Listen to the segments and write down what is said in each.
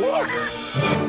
Porra!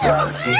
Help me!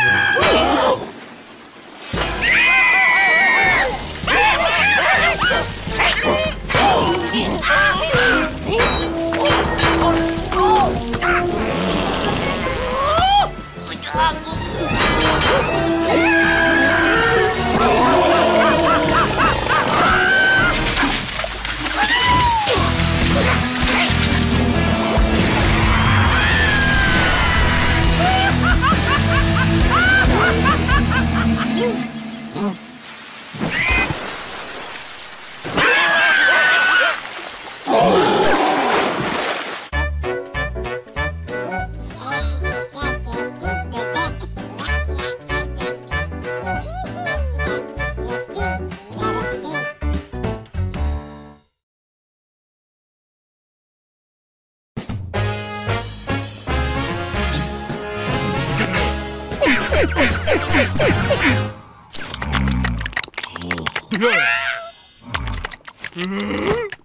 Mm-hmm.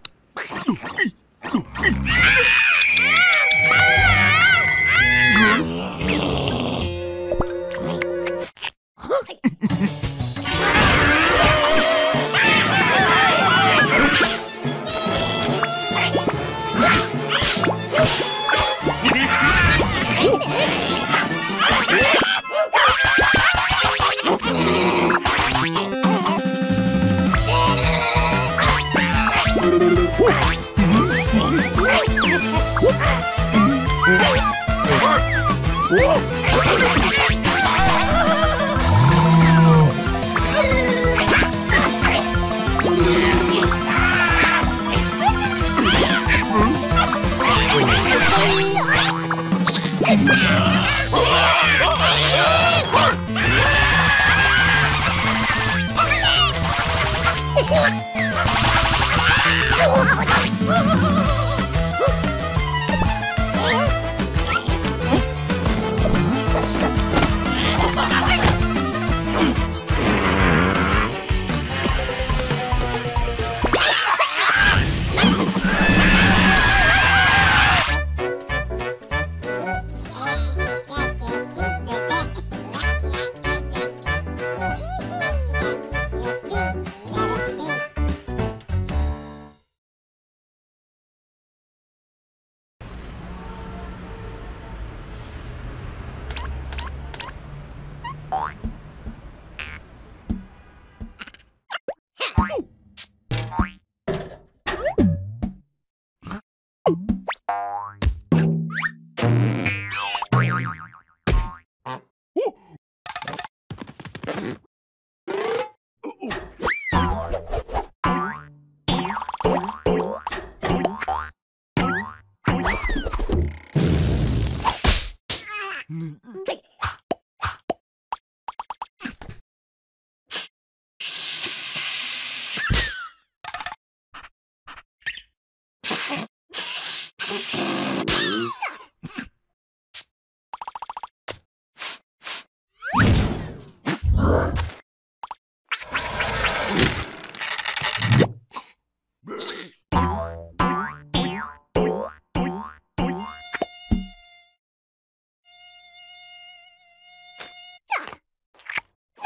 you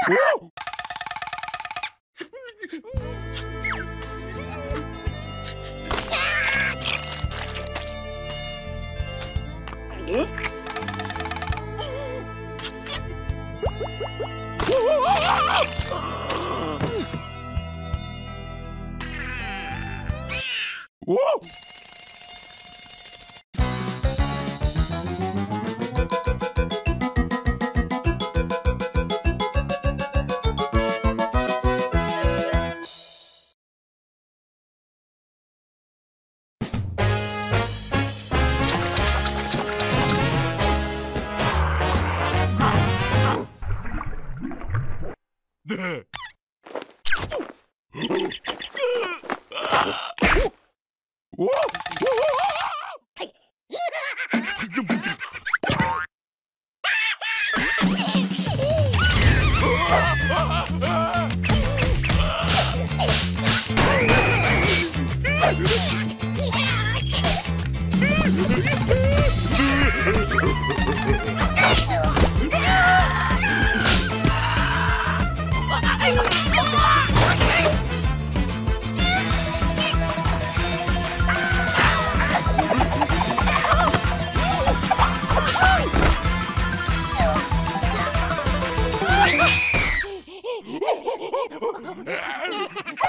Whoa! 네. 어? 방금 Ha ha ha!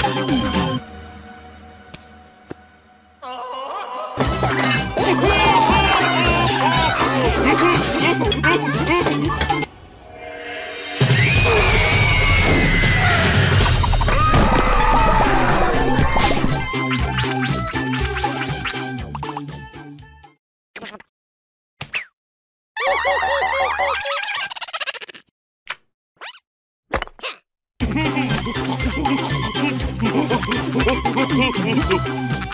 Oh,